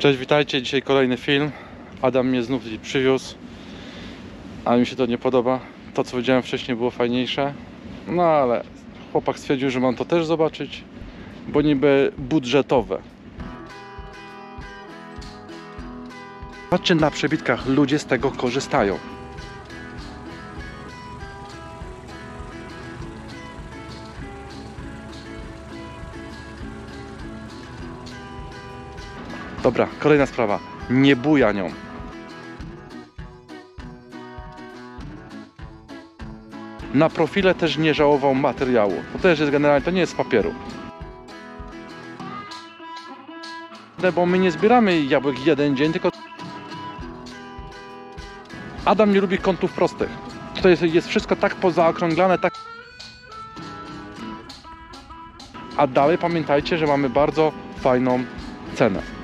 Cześć, witajcie. Dzisiaj kolejny film. Adam mnie znów przywiózł, ale mi się to nie podoba. To, co widziałem wcześniej, było fajniejsze. No ale chłopak stwierdził, że mam to też zobaczyć, bo niby budżetowe. Patrzcie na przebitkach, ludzie z tego korzystają. Dobra, kolejna sprawa. Nie buja nią. Na profile też nie żałował materiału. To też jest generalnie, to nie jest z papieru. Bo my nie zbieramy jabłek jeden dzień, tylko Adam nie lubi kątów prostych. To jest, jest wszystko tak pozaokrąglane, tak a dalej pamiętajcie, że mamy bardzo fajną cenę.